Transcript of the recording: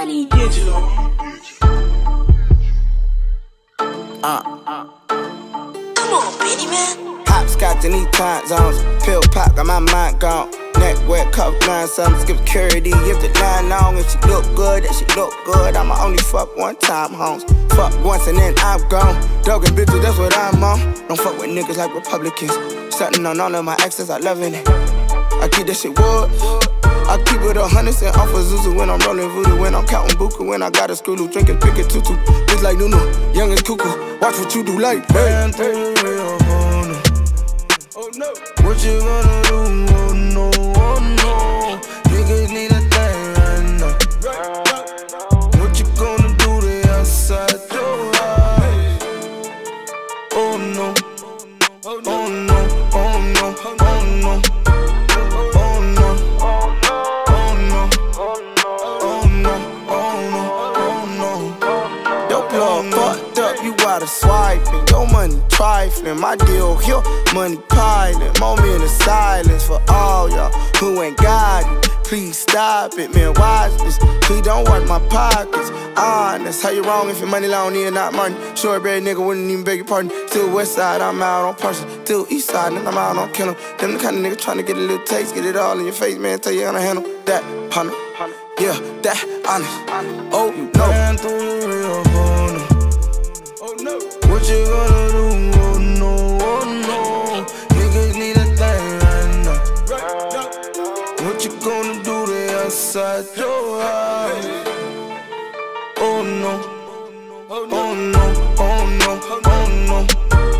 Italy. Uh. Come on, Benny man. Hopscotch in these time zones. Pill pop, got my mind gone. Neck wet, cuff nine, something skip security. If the line long and she look good, that she look good. I'ma only fuck one time, homes. Fuck once and then I'm gone. Dogging bitches, that's what I'm on. Don't fuck with niggas like Republicans. Stunting on all of my exes, I loving it. I keep this shit wood. I keep it a hundred cent off of Zuzu when I'm rolling voodoo. When I'm counting buku, when I got a screw loose, drinking pick it tutu. Bitch like Nunu, young as cuckoo. Watch what you do, like Man, through the real corner. Oh no. What you gonna do? Oh no, oh no. Niggas need a thing right now. What you gonna do? They outside your house. Oh no, oh no, oh no, oh no, oh no. You gotta swiping. Your money trifling, my deal here, money piling. Moment of silence for all y'all who ain't got it. Please stop it, man. Watch this. Please don't watch my pockets. Honest, how you wrong if your money long, need not money. Shortbread nigga wouldn't even beg your pardon. Still west side, I'm out on person. Still east side, and I'm out on killer. Them the kind of nigga trying to get a little taste, get it all in your face, man. Tell you how to handle that, partner. Yeah, that honest. Oh no. Man what you gonna do? Oh no, oh no. Niggas need that thing right now. What you gonna do? They outside your house. Oh no, oh no, oh no, oh no. Oh, no.